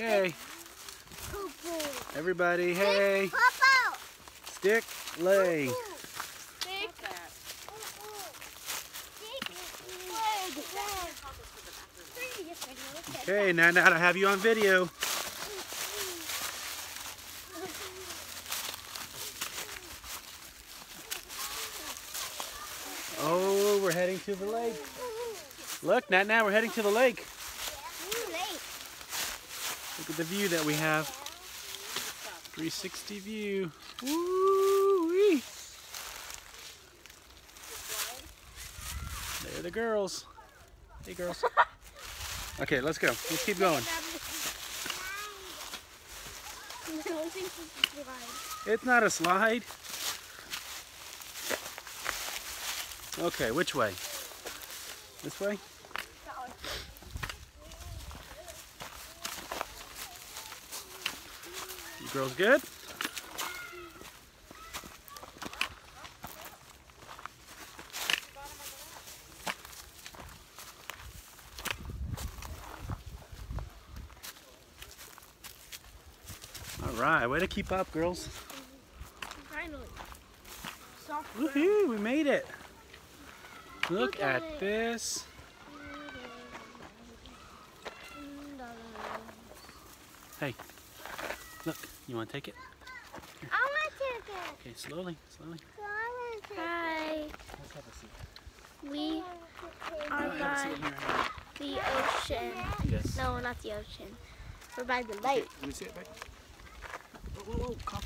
Okay, everybody, hey, stick, lay. Stick. Okay, now, now I have you on video. Oh, we're heading to the lake. Look, now, now we're heading to the lake. Look at the view that we have. 360 view. Woo-wee. There are the girls. Hey, girls. Okay, let's go. Let's keep going. It's not a slide. Okay, which way? This way? You girls good? All right, way to keep up, girls. Finally. Woohoo, we made it. Look, Look at at this. Look, you want to take it? I want to get. Okay, slowly, slowly. Hi. Let's have a seat. We are have by seat in here. the ocean. Yes. No, not the ocean. We're by the lake. Let me see it back. Whoa, whoa, whoa. Calm,